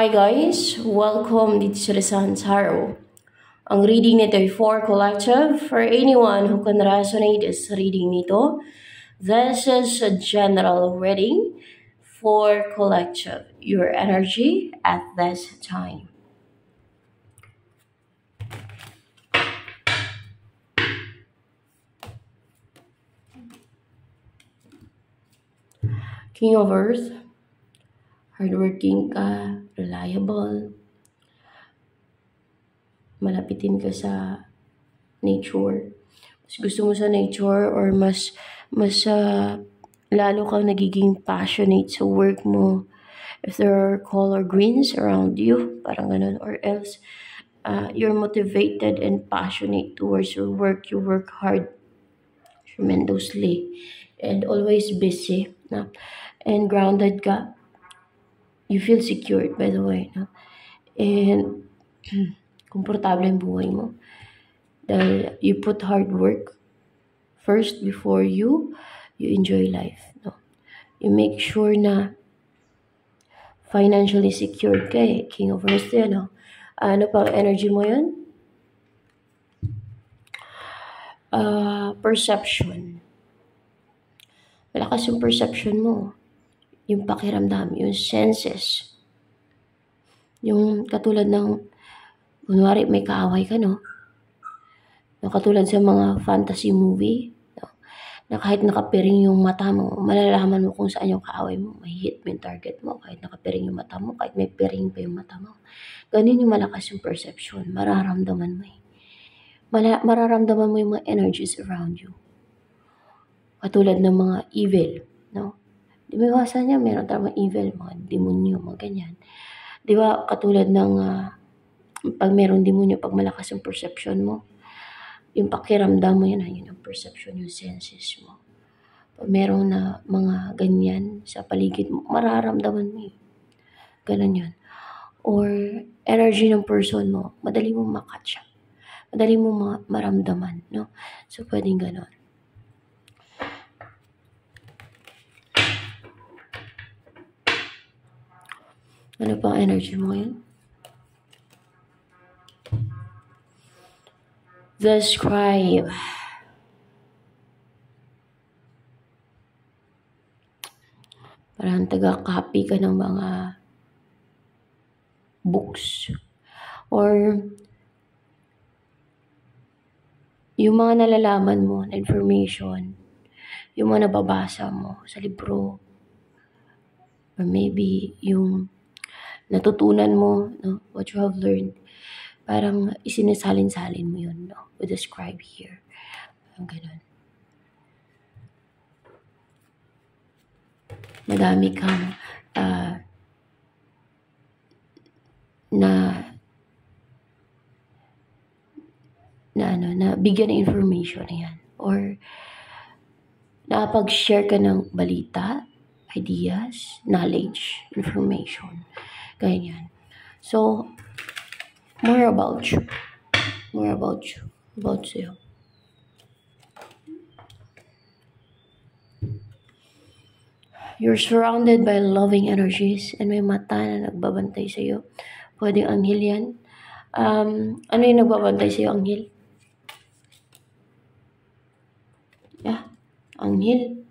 Hi guys! Welcome dito sa Lisan Tarot. Ang reading nito ay for collective. For anyone who can resonate sa reading nito, this is a general reading for collective. Your energy at this time. King of Earth, hardworking ka, reliable, malapitin ka sa nature. Mas gusto mo sa nature or mas mas uh, lalo kang nagiging passionate sa work mo. If there are color greens around you, parang ganun, or else uh, you're motivated and passionate towards your work. You work hard tremendously and always busy. No? and grounded ka, you feel secured, by the way, no? And, komportable yung buhay mo. Dahil you put hard work first before you, you enjoy life, no? You make sure na financially secured ka eh. King of Earth yan, no? Ano pang energy mo yun? Uh, perception. Malakas yung perception mo yung pakiramdam, yung senses. Yung katulad ng, kunwari may kaaway ka, no? Yung katulad sa mga fantasy movie, no? na kahit nakapiring yung mata mo, malalaman mo kung saan yung kaaway mo. May hit mo yung target mo, kahit nakapiring yung mata mo, kahit may piring pa yung mata mo. Ganun yung malakas yung perception. Mararamdaman mo eh. Mala- mararamdaman mo yung mga energies around you. Katulad ng mga evil, no? Iwasan niya, meron tayong evil, mga demonyo, mga ganyan. Di ba, katulad ng uh, pag meron demonyo, pag malakas yung perception mo, yung pakiramdam mo yan, yun ang perception, yung senses mo. Pag meron na mga ganyan sa paligid mo, mararamdaman mo yun. Ganun yun. Or energy ng person mo, madali mo makatch Madali mo ma- maramdaman, no? So, pwedeng ganun. Ano pang energy mo ngayon? The scribe. Parang taga-copy ka ng mga books. Or yung mga nalalaman mo na information, yung mga nababasa mo sa libro, or maybe yung natutunan mo, no, what you have learned, parang isinasalin-salin mo yun, no, with the scribe here. Ang ganun. Madami kang uh, na na ano, na bigyan ng information yan. Or nakapag-share ka ng balita, ideas, knowledge, information. Ganyan. So, more about you. More about you. About you. You're surrounded by loving energies and may mata na nagbabantay sa iyo. Pwedeng anghel yan. Um, ano yung nagbabantay sa iyo, anghel? Yeah, anghel.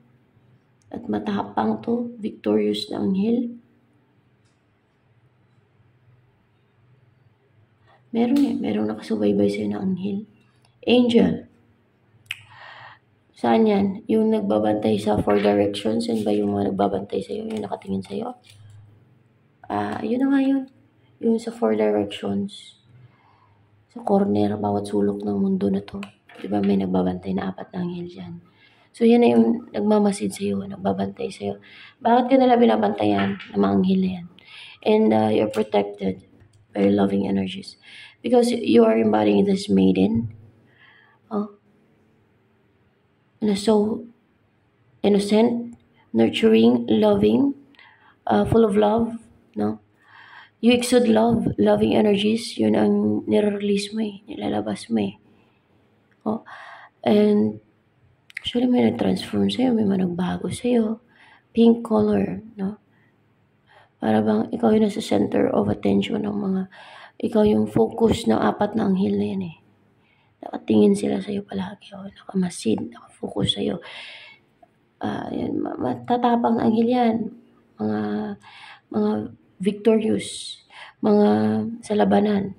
At matapang to, victorious na anghel. Meron eh. Merong nakasubaybay sa'yo na anghel. Angel. Saan yan? Yung nagbabantay sa four directions, yun ba yung mga nagbabantay sa'yo? Yung nakatingin sa'yo? Ah, uh, yun na nga yun. Yung sa four directions. Sa corner, bawat sulok ng mundo na to. Di ba may nagbabantay na apat na anghel dyan? So, yan na yung nagmamasid sa'yo, nagbabantay sa'yo. Bakit ka nila binabantayan ng mga anghel na yan? And uh, you're protected very loving energies. Because you are embodying this maiden oh and so innocent nurturing loving uh, full of love no? You exude love loving energies yun ang nire-release mo eh nilalabas mo eh. Oh and actually may nag-transform sa'yo may mga nagbago sa'yo. Pink color no Para bang ikaw yung nasa center of attention ng mga, ikaw yung focus ng apat na anghel na yan eh. Nakatingin sila sa'yo palagi. O, nakamasid, nakafocus sa'yo. Uh, yan, matatapang anghel yan. Mga, mga victorious. Mga sa labanan.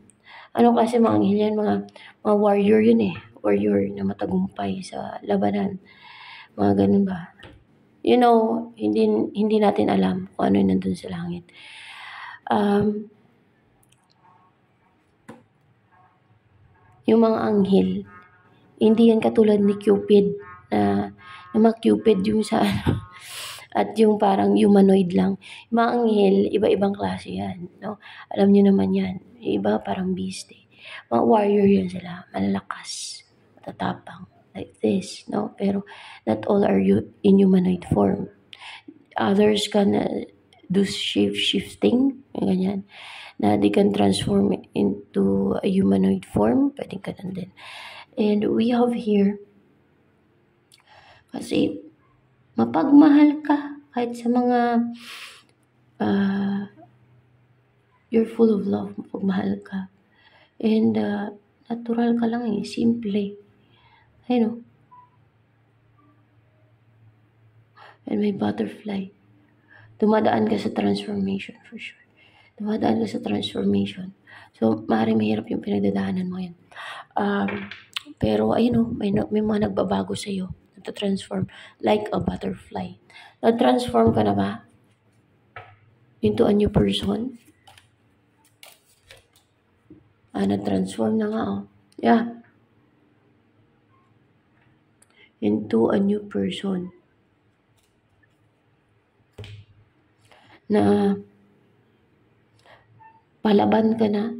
Ano kasi mga anghel yan? Mga, mga warrior yun eh. Warrior na matagumpay sa labanan. Mga ganun ba? You know, hindi, hindi natin alam kung ano yung nandun sa langit. Um, yung mga anghel, hindi yan katulad ni Cupid na, na mga Cupid yung sa ano, at yung parang humanoid lang. Yung mga anghel, iba-ibang klase yan. No? Alam niyo naman yan. Iba parang beast eh. Mga warrior yan sila. Malalakas. Matatapang. Like this. No? Pero not all are you in humanoid form. Others can uh, do shape shifting. Ganyan na they can transform into a humanoid form. Pwedeng ganun din. And we have here, kasi mapagmahal ka kahit sa mga uh, you're full of love, mapagmahal ka. And uh, natural ka lang eh, simple. I know. And may butterfly. Dumadaan ka sa transformation for sure dumadaan ka sa transformation. So, maaaring mahirap yung pinagdadaanan mo yan. Um, pero, ayun o, may, may mga nagbabago sa iyo. Nata-transform like a butterfly. Na-transform ka na ba? Into a new person? Ah, na-transform na nga oh. Yeah. Into a new person. Na palaban ka na,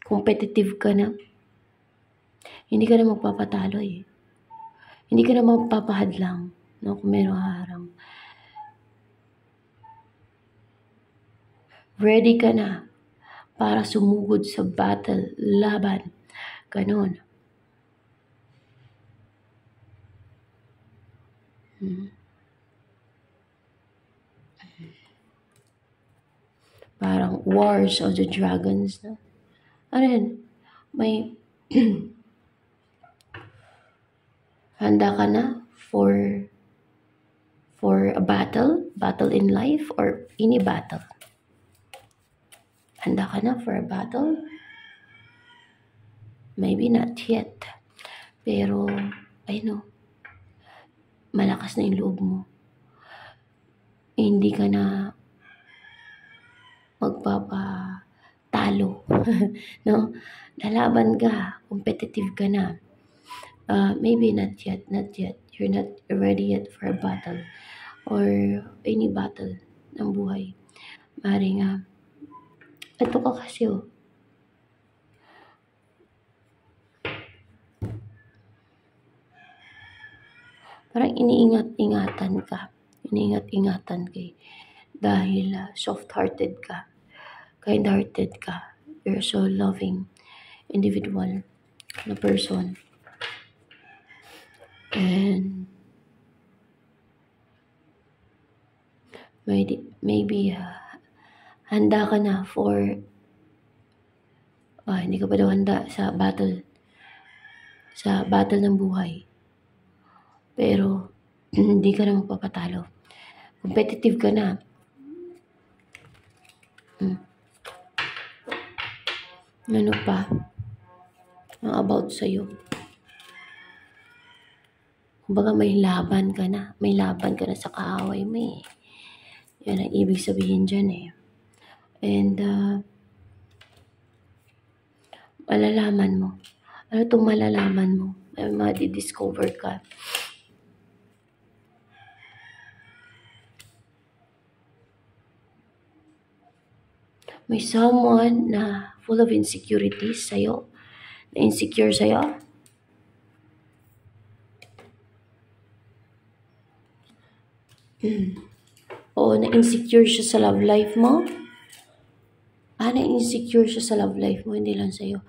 competitive ka na, hindi ka na magpapatalo eh. Hindi ka na magpapahadlang no, kung meron harang. Ready ka na para sumugod sa battle, laban. Ganon. Hmm. Parang Wars of the Dragons. No? Ano yun? May handa ka na for for a battle, battle in life or any battle. Handa ka na for a battle? Maybe not yet. Pero, I know, malakas na yung loob mo. Hindi ka na magpapatalo. no? Lalaban ka, competitive ka na. Uh, maybe not yet, not yet. You're not ready yet for a battle or any battle ng buhay. Mari nga, ito ka kasi oh. Parang iniingat-ingatan ka. Iniingat-ingatan kay dahil uh, soft-hearted ka, kind-hearted ka, you're so loving individual na person. And maybe, maybe uh, handa ka na for uh, hindi ka pa daw handa sa battle sa battle ng buhay. Pero hindi ka na magpapatalo. Competitive ka na. Hmm. Ano pa? Ang about sa'yo. Kumbaga may laban ka na. May laban ka na sa kaaway mo eh. Yan ang ibig sabihin dyan eh. And, uh, malalaman mo. Ano itong malalaman mo? May ma-discover ka. May someone na full of insecurities sa'yo, na insecure sa'yo, o na-insecure siya sa love life mo, ah, na-insecure siya sa love life mo, hindi lang sa'yo.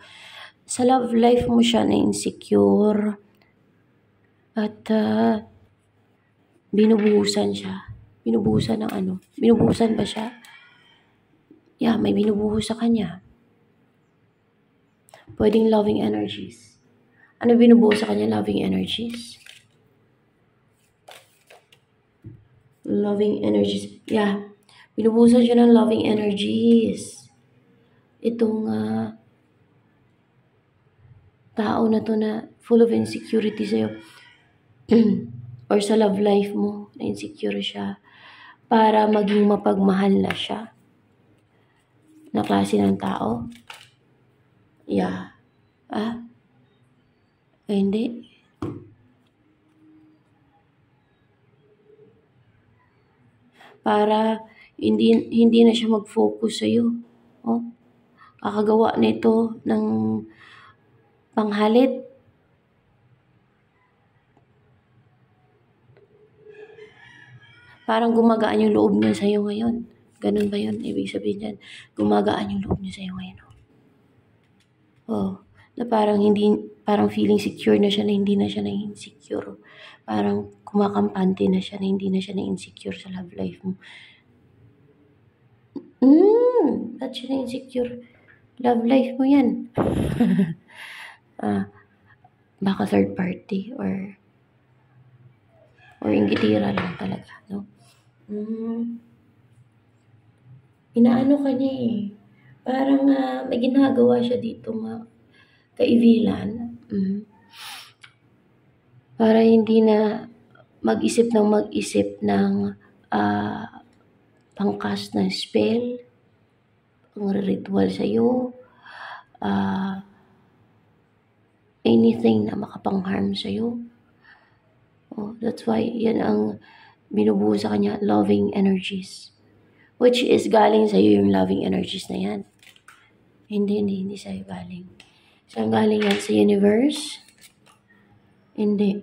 Sa love life mo siya na-insecure at uh, binubuhusan siya. Binubuhusan ng ano? Binubuhusan ba siya? Yeah, may binubuhos sa kanya. Pwedeng loving energies. Ano binubuhos sa kanya? Loving energies. Loving energies. Yeah. Binubuhusan siya ng loving energies. Itong uh, tao na to na full of insecurity sa'yo. or sa love life mo, na insecure siya. Para maging mapagmahal na siya. Na klase ng tao. Yeah. Ah? Eh, hindi. Para hindi, hindi na siya mag-focus sa'yo. Oh, kakagawa nito ng panghalit. Parang gumagaan yung loob niya sa'yo ngayon. Ganun ba yun? Ibig sabihin dyan, gumagaan yung loob niya sa'yo ngayon. Oh, na parang hindi, parang feeling secure na siya na hindi na siya na insecure. Parang kumakampante na siya na hindi na siya na insecure sa love life mo. Hmm, ba't siya na insecure? Love life mo yan. ah, baka third party or or ingitira lang talaga, no? Hmm. Inaano ka niya eh. Parang uh, may ginagawa siya dito mga kaibilan. Mm. Para hindi na mag-isip ng mag-isip ng uh, pangkas ng spell, pang ritual sa'yo, uh, anything na makapang-harm sa'yo. Oh, that's why yan ang binubuo sa kanya, loving energies. Which is galing sa'yo yung loving energies na yan. Hindi, hindi, hindi sa'yo galing. Saan galing yan? Sa universe? Hindi.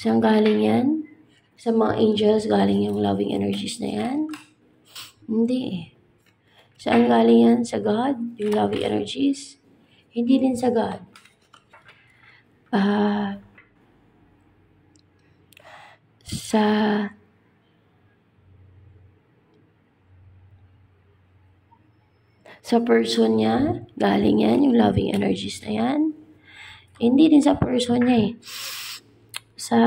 Saan galing yan? Sa mga angels galing yung loving energies na yan? Hindi eh. Saan galing yan? Sa God? Yung loving energies? Hindi din sa God. Ah... Uh, sa sa person niya, galing yan, yung loving energies na yan. Hindi din sa person niya eh. Sa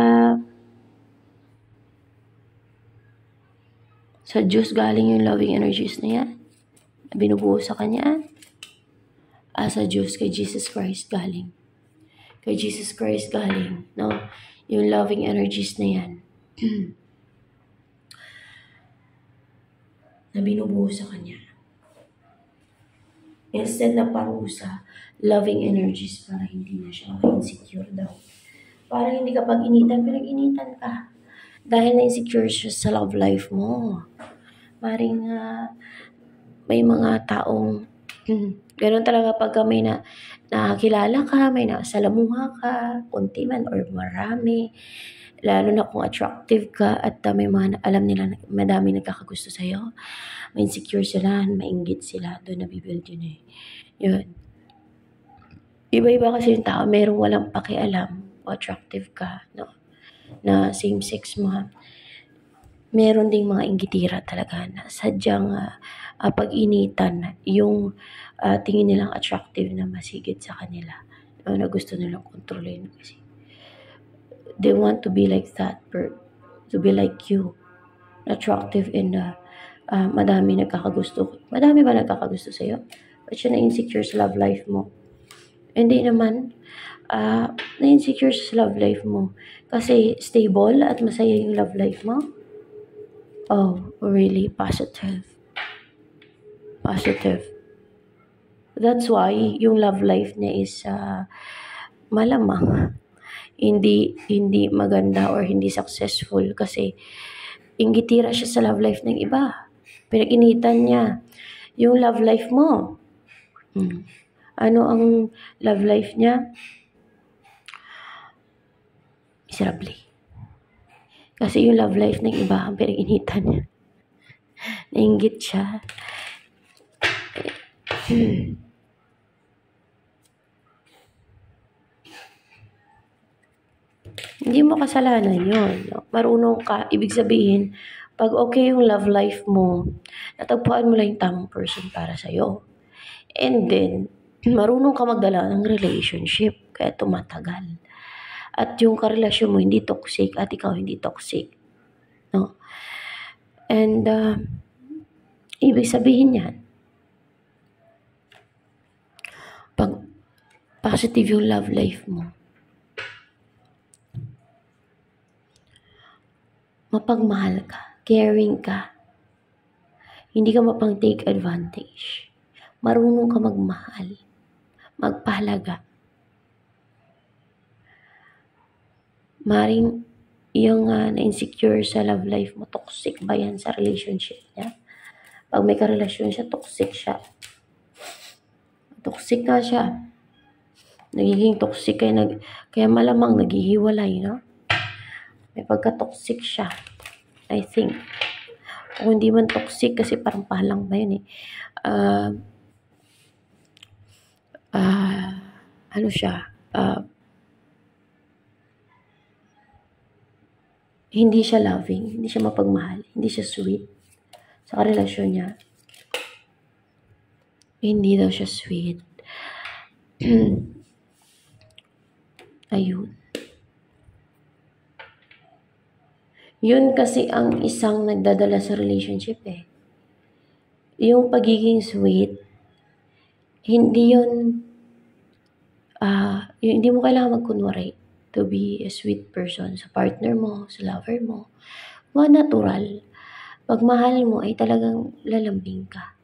sa Diyos galing yung loving energies na yan. Binubuo sa Kanya. Ah, sa Diyos, kay Jesus Christ galing. Kay Jesus Christ galing, no? Yung loving energies na yan. na binubuo sa Kanya. Instead na parusa, loving energies para hindi na siya insecure daw. Para hindi ka pag-initan, pinag-initan ka. Dahil na-insecure siya sa love life mo. Maring uh, may mga taong ganun talaga pagka may na, nakakilala ka, may nakasalamuha ka, kunti man or marami. Lalo na kung attractive ka at uh, may mga alam nila na madami nagkakagusto sa'yo ma-insecure sila, mainggit sila, doon nabibuild yun eh. Yun. Iba-iba kasi yung tao, merong walang pakialam o attractive ka, no? Na same sex mo ha. Meron ding mga inggitira talaga na sadyang uh, uh, pag-initan yung uh, tingin nilang attractive na masigit sa kanila. No, na gusto nilang kontrolin kasi they want to be like that, per, to be like you. Attractive and uh, uh, madami nagkakagusto. Madami ba nagkakagusto sa'yo? Ba't siya na-insecure sa love life mo? Hindi naman. Uh, na-insecure sa love life mo. Kasi stable at masaya yung love life mo. Oh, really positive. Positive. That's why yung love life niya is uh, malamang hindi hindi maganda or hindi successful kasi inggitira siya sa love life ng iba. Pinag-initan niya yung love life mo. Hmm. Ano ang love life niya? Miserable. Kasi yung love life ng iba ang pinag-initan niya. Nainggit siya. Hmm. Hindi mo kasalanan yun. Marunong ka, ibig sabihin, Pag okay yung love life mo, natagpuan mo lang yung tamang person para sa'yo. And then, marunong ka magdala ng relationship, kaya tumatagal. At yung karelasyon mo hindi toxic at ikaw hindi toxic. No? And, uh, ibig sabihin yan, pag positive yung love life mo, mapagmahal ka, caring ka, hindi ka mapang take advantage, marunong ka magmahal, magpahalaga. Maring yung uh, na-insecure sa love life mo, toxic ba yan sa relationship niya? Pag may karelasyon siya, toxic siya. Toxic nga siya. Nagiging toxic kaya, nag, kaya malamang naghihiwalay, no? May pagka-toxic siya. I think. Kung hindi man toxic, kasi parang palang ba yun eh. Uh, uh, ano siya? Uh, hindi siya loving, hindi siya mapagmahal, hindi siya sweet sa relasyon niya. Hindi daw siya sweet. Ayun. Yun kasi ang isang nagdadala sa relationship eh. Yung pagiging sweet, hindi yun, ah, uh, hindi mo kailangan magkunwari to be a sweet person sa partner mo, sa lover mo. Mga natural. Pag mahal mo ay talagang lalambing ka.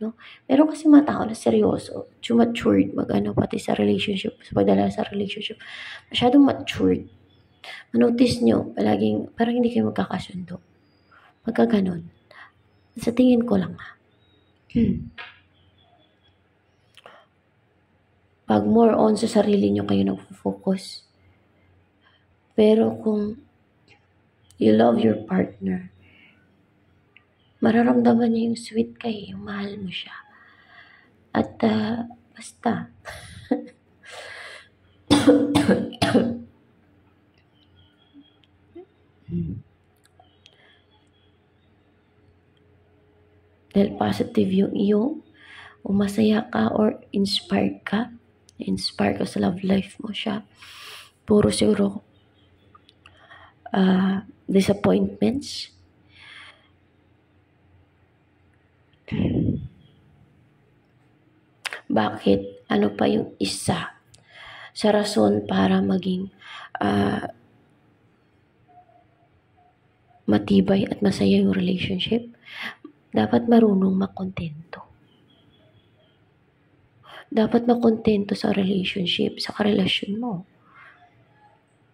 No? Pero kasi mga tao na seryoso, matured, mag-ano, pati sa relationship, sa pagdala sa relationship, masyadong matured manotice nyo, palaging, parang hindi kayo magkakasundo. Pagka ganun. Sa tingin ko lang ha. Hmm. Pag more on sa sarili nyo kayo nag-focus. Pero kung you love your partner, mararamdaman niya yung sweet kay, yung mahal mo siya. At uh, basta, Dahil positive yung iyo, o masaya ka or inspired ka, inspired ka sa love life mo siya. Puro siguro uh, disappointments. Bakit? Ano pa yung isa sa rason para maging uh, matibay at masaya yung relationship, dapat marunong makontento. Dapat makontento sa relationship, sa karelasyon mo.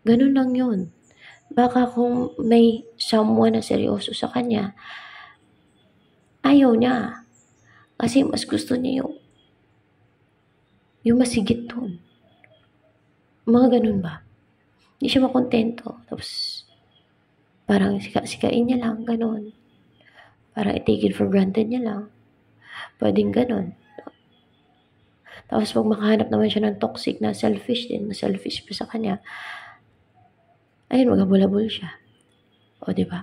Ganun lang yun. Baka kung may someone na seryoso sa kanya, ayaw niya. Kasi mas gusto niya yung yung masigit doon. Mga ganun ba? Hindi siya makontento. Tapos, Parang sika-sikain niya lang, ganun. Parang i-take it for granted niya lang. Pwedeng ganun. Tapos pag makahanap naman siya ng toxic na selfish din, na selfish pa sa kanya, ayun, maghabol-habol siya. O, di ba?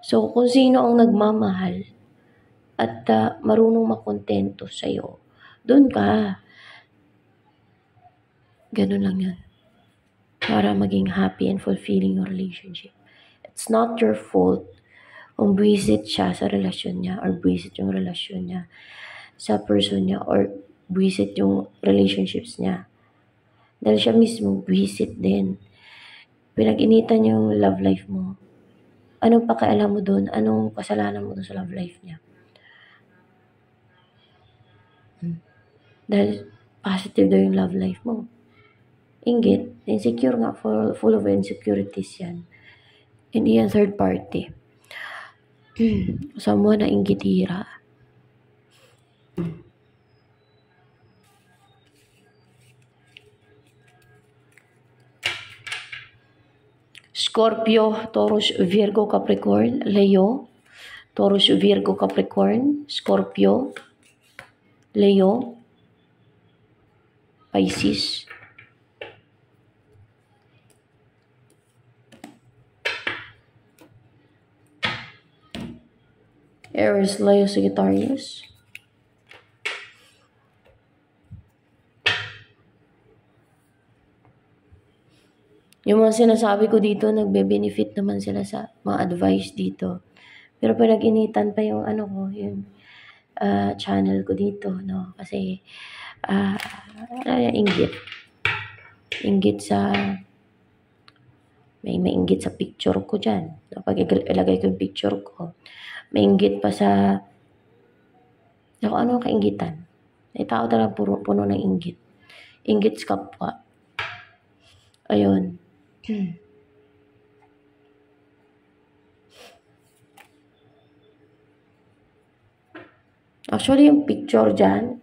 So, kung sino ang nagmamahal at uh, marunong makontento sa'yo, doon ka. Ganun lang yan. Para maging happy and fulfilling your relationship. It's not your fault kung buwisit siya sa relasyon niya or buwisit yung relasyon niya sa person niya or buwisit yung relationships niya. Dahil siya mismo buwisit din. Pinag-initan yung love life mo. Anong pakialam mo doon? Anong kasalanan mo doon sa love life niya? Hmm. Dahil positive daw yung love life mo. Ingit, insecure nga, full, full of insecurities yan. Hindi yan third party. Someone na inggitira. Scorpio, Taurus, Virgo, Capricorn, Leo, Taurus, Virgo, Capricorn, Scorpio, Leo, Pisces, Aries, Leo, Sagittarius. Yung mga sinasabi ko dito, nagbe-benefit naman sila sa mga advice dito. Pero pinag-initan pa yung ano ko, yung uh, channel ko dito, no? Kasi, uh, inggit. Inggit sa, may mainggit sa picture ko dyan. Kapag ilagay ko yung picture ko, may inggit pa sa, ako ano kaingitan? May tao talaga puro, puno ng inggit. Inggit sa kapwa. Ayun. Actually, yung picture dyan,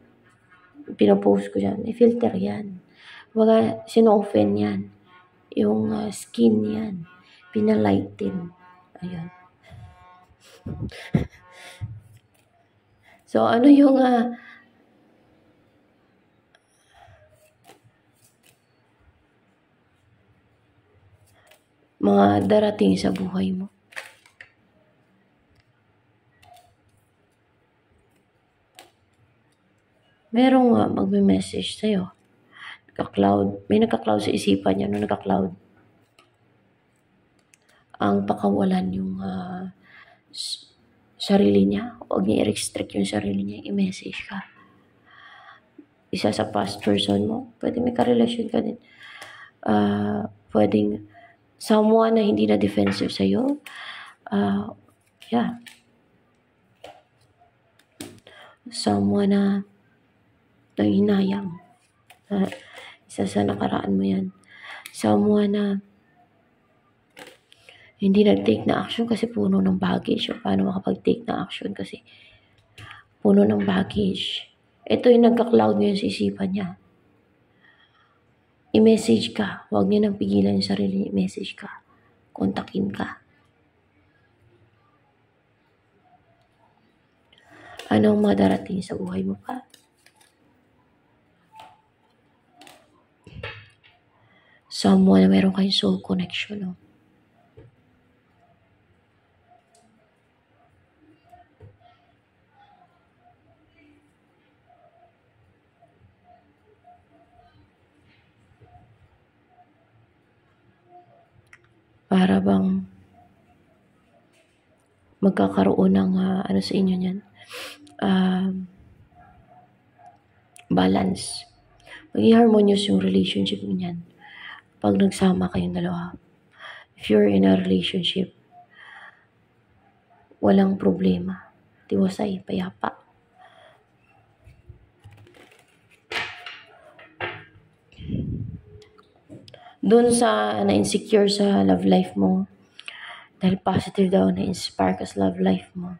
pinopost ko dyan, i-filter yan. Baga, sino-offen yan. Yung uh, skin yan. Pinalighten. Ayun. So, ano yung uh, mga darating sa buhay mo. Merong nga magme-message sa'yo. Nagka-cloud. May nagka-cloud sa isipan niya. No, nagka-cloud. Ang pakawalan yung uh, sarili niya. Huwag niya i-restrict yung sarili niya. I-message ka. Isa sa past person mo. Pwede may ka-relasyon ka din. Uh, pwedeng someone na hindi na defensive sa'yo. Uh, yeah. Someone na nanginayang. Uh, isa sa nakaraan mo yan. Someone na hindi nag-take na action kasi puno ng baggage. O paano makapag-take na action kasi puno ng baggage. Ito yung nagka-cloud ngayon sa isipan niya i-message ka. Huwag niyo nang pigilan yung sarili i-message ka. Kontakin ka. Anong madarating sa buhay mo pa? Someone na meron kayong soul connection, no? Para bang magkakaroon ng uh, ano sa inyo niyan? Uh, balance. Maging harmonious yung relationship niyan pag nagsama kayong dalawa. If you're in a relationship walang problema. Tiwasay payapa dun sa na-insecure sa love life mo, dahil positive daw na-inspire ka sa love life mo,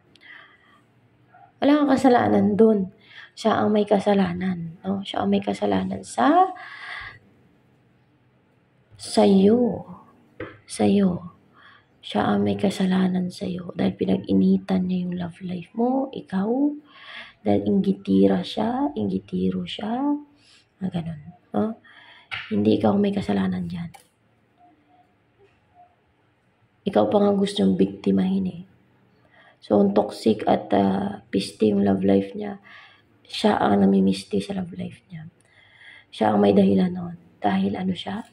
wala kang kasalanan dun. Siya ang may kasalanan. No? Siya ang may kasalanan sa sa'yo. Sa'yo. Siya ang may kasalanan sa'yo. Dahil pinag-initan niya yung love life mo, ikaw. Dahil inggitira siya, inggitiro siya. Na ganun. No? Hindi ikaw may kasalanan dyan. Ikaw pa nga gusto yung biktimahin eh. So, ang toxic at uh, piste yung love life niya, siya ang namimisti sa love life niya. Siya ang may dahilan noon. Dahil ano siya?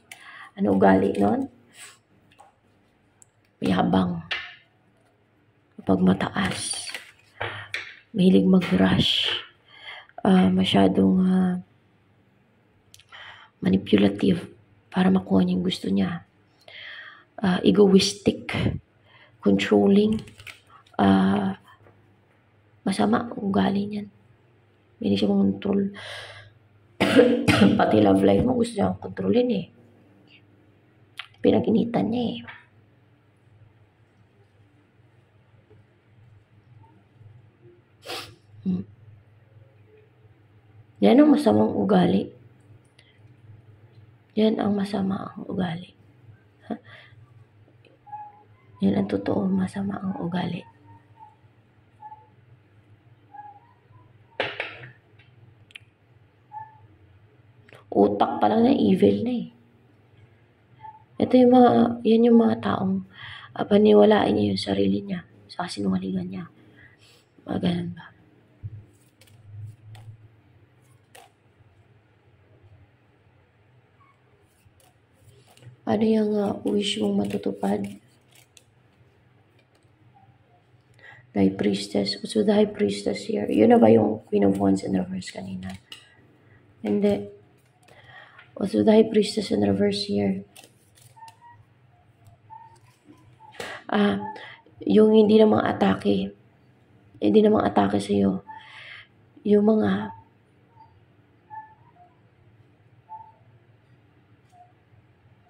Ano ugali noon? Mayabang. Kapag mataas. Mahilig mag-rush. Uh, masyadong uh, manipulative para makuha niya yung gusto niya. Uh, egoistic, controlling, uh, masama ugali niyan. Hindi siya control. Pati love life mo gusto niya kontrolin eh. Pinag-initan niya eh. Hmm. Yan ang masamang ugali. Yan ang masama ang ugali. Yan ang totoo masama ang ugali. Utak pa lang na evil na eh. Ito yung mga, yan yung mga taong uh, paniwalain niya yung sarili niya sa sinungalingan niya. Mga ganun ba? Ano yung uh, wish mong matutupad? The High Priestess. So, the High Priestess here. Yun na ba yung Queen of Wands in reverse kanina? Hindi. Also, the High Priestess in reverse here. Ah, yung hindi namang atake. Hindi namang atake sa'yo. Yung mga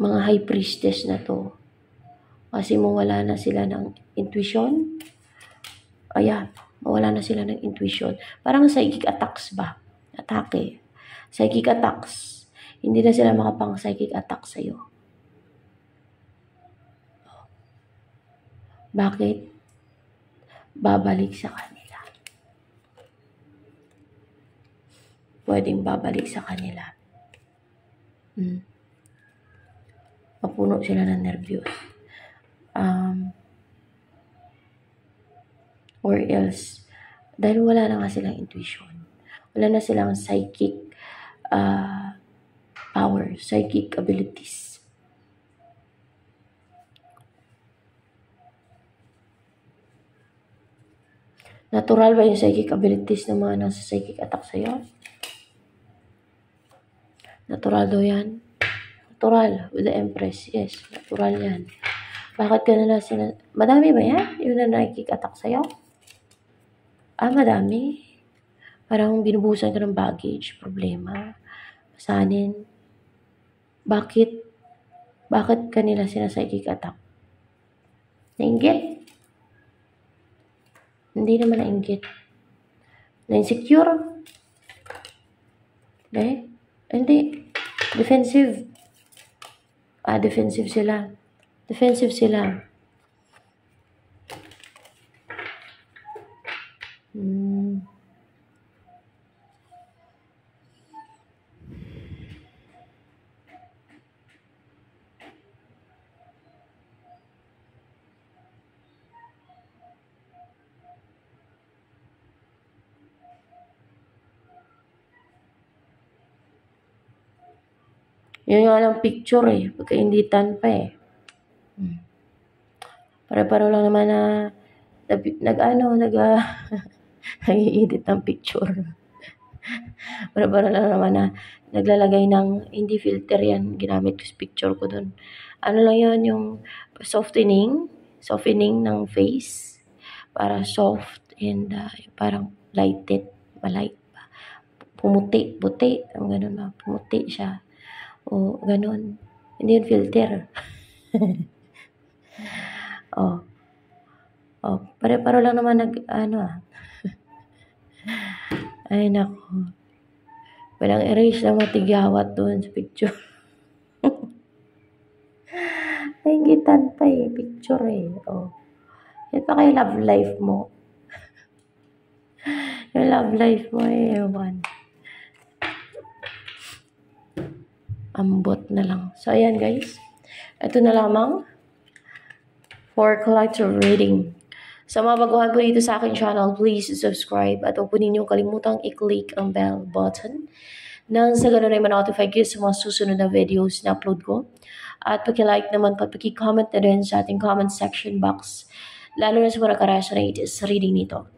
mga high priestess na to. Kasi mawala na sila ng intuition. Ayan, mawala na sila ng intuition. Parang psychic attacks ba? Atake. Psychic attacks. Hindi na sila makapang psychic attack sa'yo. Bakit? Babalik sa kanila. Pwedeng babalik sa kanila. Hmm mapuno sila ng nervyos. Um, or else, dahil wala na nga silang intuition. Wala na silang psychic uh, power, psychic abilities. Natural ba yung psychic abilities ng mga nasa psychic attack sa'yo? Natural daw yan. Natural with the Empress. Yes, natural yan. Bakit ka na sina... Madami ba yan? Yung na nakikik-attack sa'yo? Ah, madami. Parang binubusan ka ng baggage, problema, pasanin. Bakit? Bakit kanila sila attack? Nainggit? Hindi naman nainggit. Na-insecure? Eh? Hindi. Defensive. Ah, defensive sila. Defensive sila. Hmm. Yun nga lang picture eh. Pagkainditan pa eh. Hmm. Pare-paro lang naman na nag-ano, nag, uh, nag-i-edit ng picture. Pare-paro lang naman na naglalagay ng hindi filter yan. Ginamit ko picture ko dun. Ano lang yan, yung softening, softening ng face para soft and uh, parang lighted, malight pa. Pumuti, puti, ang ganun na, pumuti siya. O, ganun. Hindi yun filter. oh. Oh, pare-paro lang naman nag, ano ah. Ay, nako. Walang erase na matigyawat doon sa picture. Ay, gitan pa eh, picture eh. Oh. Yan pa kay love life mo. Yung love life mo eh, ewan. Ambot na lang. So, ayan guys. Ito na lamang for collector reading. Sa mga baguhan po dito sa aking channel, please subscribe at huwag po ninyo kalimutang i-click ang bell button nang sa ganun ay ma-notify kayo sa mga susunod na videos na upload ko. At paki-like naman po at na rin sa ating comment section box lalo na sa mga nakaresonate sa reading nito.